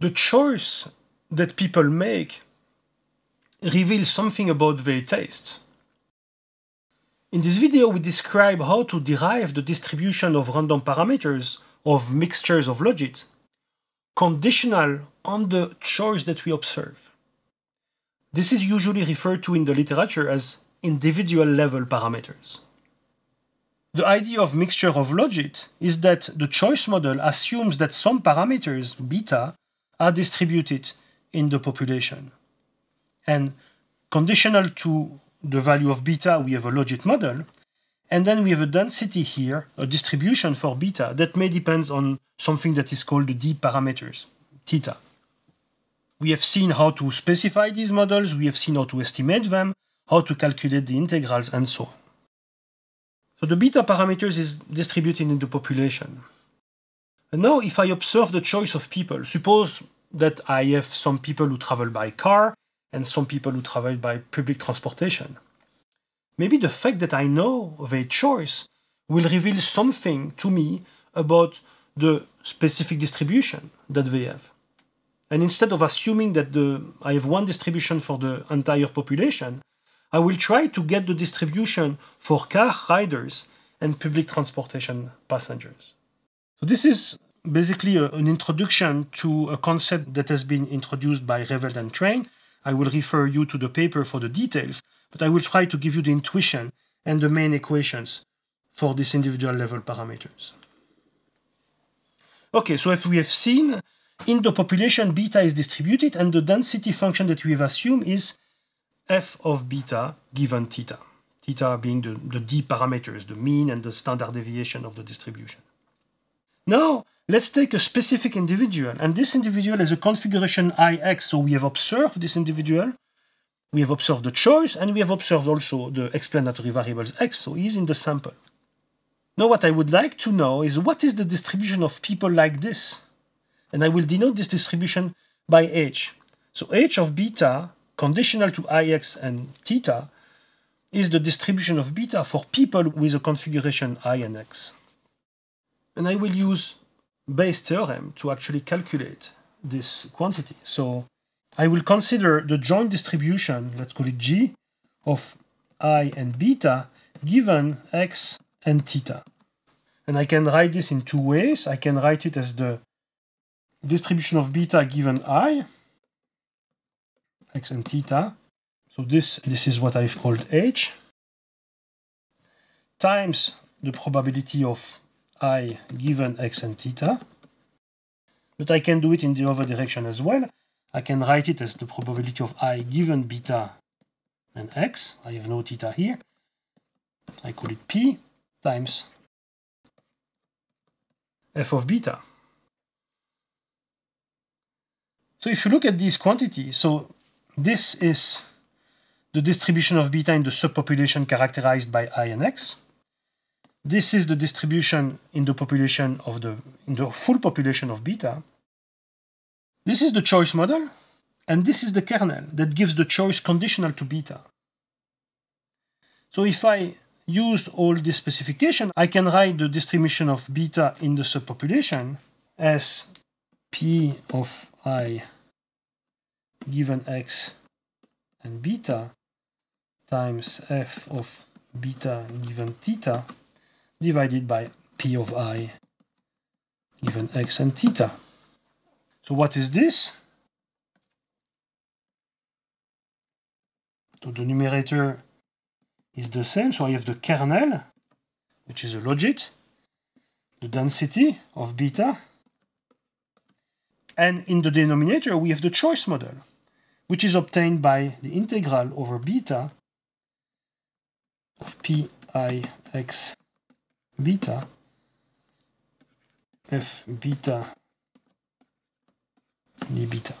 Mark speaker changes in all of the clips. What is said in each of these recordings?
Speaker 1: the choice that people make reveals something about their tastes. In this video, we describe how to derive the distribution of random parameters of mixtures of logits, conditional on the choice that we observe. This is usually referred to in the literature as individual level parameters. The idea of mixture of logit is that the choice model assumes that some parameters, beta, are distributed in the population. And conditional to the value of beta, we have a logit model. And then we have a density here, a distribution for beta, that may depend on something that is called the deep parameters, theta. We have seen how to specify these models, we have seen how to estimate them, how to calculate the integrals, and so on. So the beta parameters is distributed in the population. Now if I observe the choice of people, suppose that I have some people who travel by car and some people who travel by public transportation. Maybe the fact that I know of a choice will reveal something to me about the specific distribution that they have. And instead of assuming that the, I have one distribution for the entire population, I will try to get the distribution for car riders and public transportation passengers. So this is basically a, an introduction to a concept that has been introduced by Revelt and Train. I will refer you to the paper for the details, but I will try to give you the intuition and the main equations for these individual level parameters. Okay, so if we have seen in the population beta is distributed and the density function that we have assumed is f of beta given theta. Theta being the, the deep parameters, the mean and the standard deviation of the distribution. Now, let's take a specific individual, and this individual has a configuration ix, so we have observed this individual, we have observed the choice, and we have observed also the explanatory variables x, so he's in the sample. Now what I would like to know is what is the distribution of people like this? And I will denote this distribution by h. So h of beta, conditional to ix and theta, is the distribution of beta for people with a configuration i and x. And I will use Bayes' theorem to actually calculate this quantity. So I will consider the joint distribution, let's call it G, of i and beta given x and theta. And I can write this in two ways. I can write it as the distribution of beta given i, x and theta. So this, this is what I've called h, times the probability of i given x and theta. But I can do it in the other direction as well. I can write it as the probability of i given beta and x. I have no theta here. I call it p times f of beta. So if you look at these quantities, so this is the distribution of beta in the subpopulation characterized by i and x. This is the distribution in the population of the in the full population of beta. This is the choice model, and this is the kernel that gives the choice conditional to beta. So if I use all this specification, I can write the distribution of beta in the subpopulation as p of i given x and beta times f of beta given theta divided by p of i given x and theta. So what is this? So the numerator is the same, so I have the kernel, which is a logit, the density of beta, and in the denominator we have the choice model, which is obtained by the integral over beta of pi x beta f beta d beta.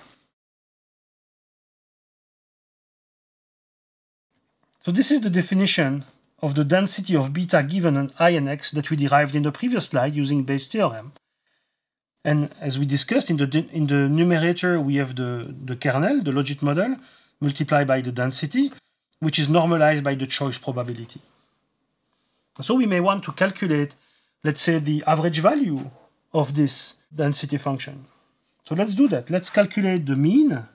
Speaker 1: So this is the definition of the density of beta given an i and x that we derived in the previous slide using Bayes' theorem. And as we discussed, in the, in the numerator, we have the, the kernel, the logit model, multiplied by the density, which is normalized by the choice probability. So we may want to calculate, let's say, the average value of this density function. So let's do that. Let's calculate the mean,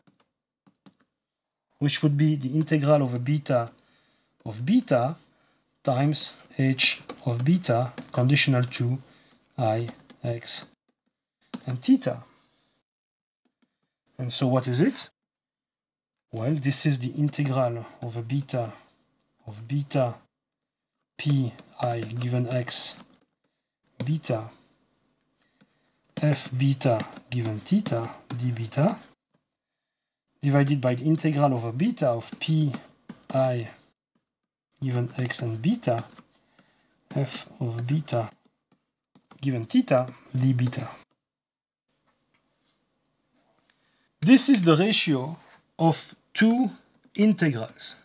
Speaker 1: which would be the integral of a beta of beta times h of beta conditional to i, x, and theta. And so what is it? Well, this is the integral of a beta of beta p i given x beta f beta given theta d beta divided by the integral over beta of p i given x and beta f of beta given theta d beta. This is the ratio of two integrals.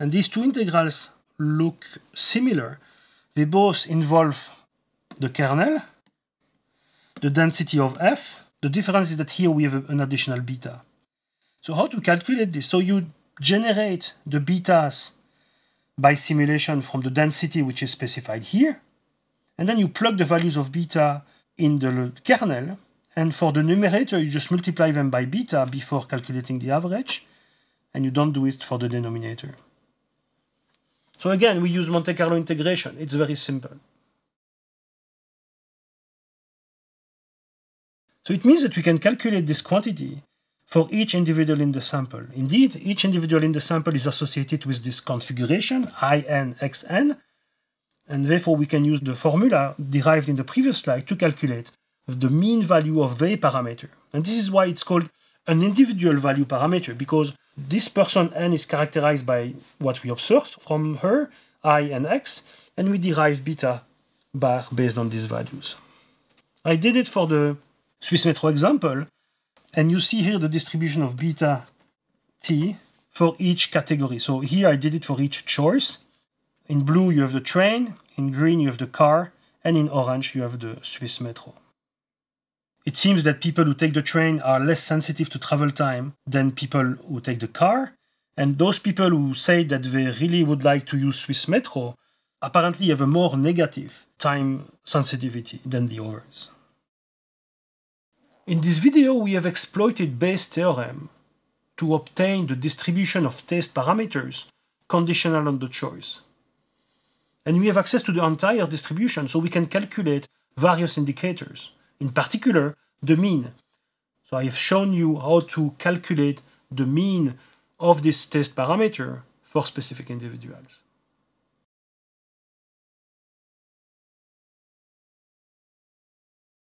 Speaker 1: And these two integrals look similar. They both involve the kernel, the density of f. The difference is that here we have an additional beta. So how to calculate this? So you generate the betas by simulation from the density which is specified here. And then you plug the values of beta in the kernel. And for the numerator, you just multiply them by beta before calculating the average. And you don't do it for the denominator. So again, we use Monte Carlo integration. It's very simple. So it means that we can calculate this quantity for each individual in the sample. Indeed, each individual in the sample is associated with this configuration, in, xn, and therefore we can use the formula derived in the previous slide to calculate the mean value of the parameter. And this is why it's called an individual value parameter, because this person n is characterized by what we observed from her, i and x, and we derive beta bar based on these values. I did it for the Swissmetro example, and you see here the distribution of beta t for each category. So here I did it for each choice. In blue you have the train, in green you have the car, and in orange you have the Swissmetro. It seems that people who take the train are less sensitive to travel time than people who take the car, and those people who say that they really would like to use Swissmetro apparently have a more negative time sensitivity than the others. In this video, we have exploited Bayes' theorem to obtain the distribution of taste parameters conditional on the choice. And we have access to the entire distribution, so we can calculate various indicators, in particular, the mean. So I have shown you how to calculate the mean of this taste parameter for specific individuals.